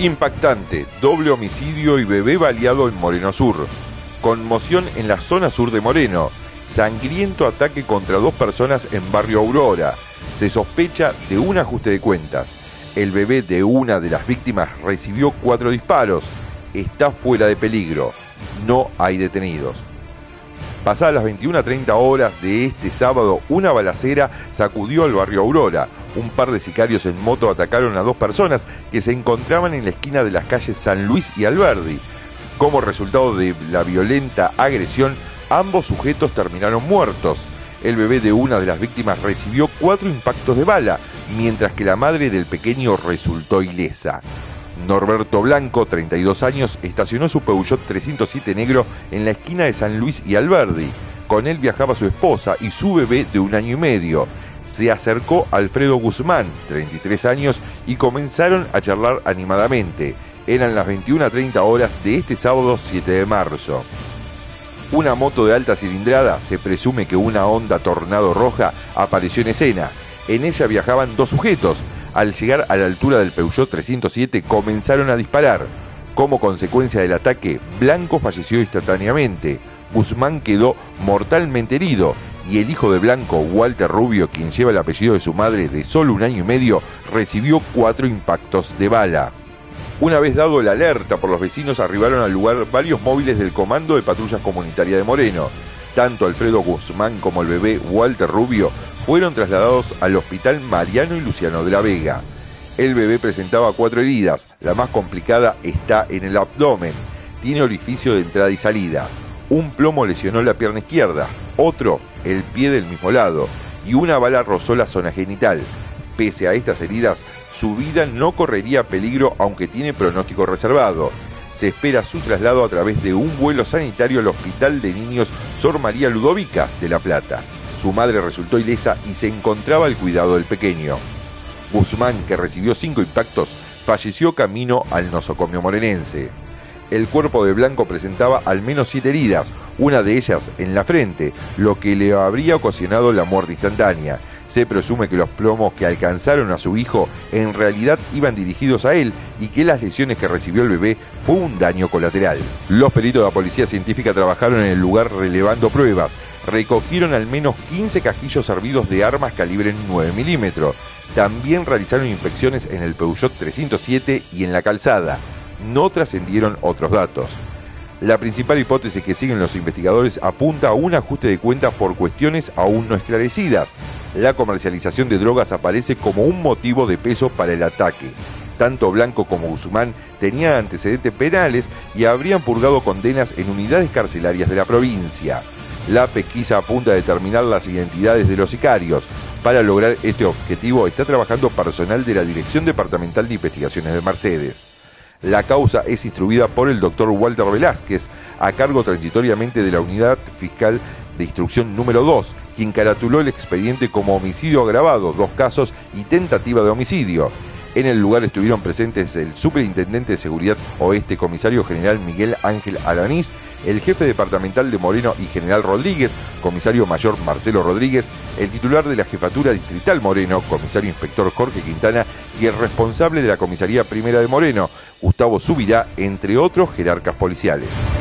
Impactante, doble homicidio y bebé baleado en Moreno Sur. Conmoción en la zona sur de Moreno. Sangriento ataque contra dos personas en Barrio Aurora. Se sospecha de un ajuste de cuentas. El bebé de una de las víctimas recibió cuatro disparos. Está fuera de peligro. No hay detenidos. Pasadas las 21.30 horas de este sábado, una balacera sacudió al barrio Aurora. Un par de sicarios en moto atacaron a dos personas que se encontraban en la esquina de las calles San Luis y Alberdi. Como resultado de la violenta agresión, ambos sujetos terminaron muertos. El bebé de una de las víctimas recibió cuatro impactos de bala, mientras que la madre del pequeño resultó ilesa. Norberto Blanco, 32 años, estacionó su Peugeot 307 negro en la esquina de San Luis y Alberdi. Con él viajaba su esposa y su bebé de un año y medio. Se acercó Alfredo Guzmán, 33 años, y comenzaron a charlar animadamente. Eran las 21.30 horas de este sábado 7 de marzo. Una moto de alta cilindrada, se presume que una Honda Tornado Roja, apareció en escena. En ella viajaban dos sujetos, al llegar a la altura del Peugeot 307 comenzaron a disparar. Como consecuencia del ataque, Blanco falleció instantáneamente. Guzmán quedó mortalmente herido y el hijo de Blanco, Walter Rubio, quien lleva el apellido de su madre de solo un año y medio, recibió cuatro impactos de bala. Una vez dado la alerta por los vecinos, arribaron al lugar varios móviles del Comando de Patrullas Comunitaria de Moreno. Tanto Alfredo Guzmán como el bebé Walter Rubio fueron trasladados al hospital Mariano y Luciano de la Vega. El bebé presentaba cuatro heridas, la más complicada está en el abdomen, tiene orificio de entrada y salida. Un plomo lesionó la pierna izquierda, otro el pie del mismo lado y una bala rozó la zona genital. Pese a estas heridas, su vida no correría peligro aunque tiene pronóstico reservado. Se espera su traslado a través de un vuelo sanitario al Hospital de Niños Sor María Ludovica de La Plata. Su madre resultó ilesa y se encontraba al cuidado del pequeño. Guzmán, que recibió cinco impactos, falleció camino al nosocomio morenense. El cuerpo de Blanco presentaba al menos siete heridas, una de ellas en la frente, lo que le habría ocasionado la muerte instantánea. Se presume que los plomos que alcanzaron a su hijo en realidad iban dirigidos a él y que las lesiones que recibió el bebé fue un daño colateral. Los peritos de la policía científica trabajaron en el lugar relevando pruebas, recogieron al menos 15 cajillos servidos de armas calibre 9 milímetros. También realizaron inspecciones en el Peugeot 307 y en la calzada. No trascendieron otros datos. La principal hipótesis que siguen los investigadores apunta a un ajuste de cuentas por cuestiones aún no esclarecidas. La comercialización de drogas aparece como un motivo de peso para el ataque. Tanto Blanco como Guzmán tenían antecedentes penales y habrían purgado condenas en unidades carcelarias de la provincia. La pesquisa apunta a determinar las identidades de los sicarios. Para lograr este objetivo está trabajando personal de la Dirección Departamental de Investigaciones de Mercedes. La causa es instruida por el doctor Walter Velázquez, a cargo transitoriamente de la Unidad Fiscal de Instrucción número 2, quien caratuló el expediente como homicidio agravado, dos casos y tentativa de homicidio. En el lugar estuvieron presentes el superintendente de Seguridad Oeste, comisario general Miguel Ángel Alanís, el jefe departamental de Moreno y general Rodríguez, comisario mayor Marcelo Rodríguez, el titular de la jefatura distrital Moreno, comisario inspector Jorge Quintana y el responsable de la comisaría primera de Moreno, Gustavo Subirá, entre otros jerarcas policiales.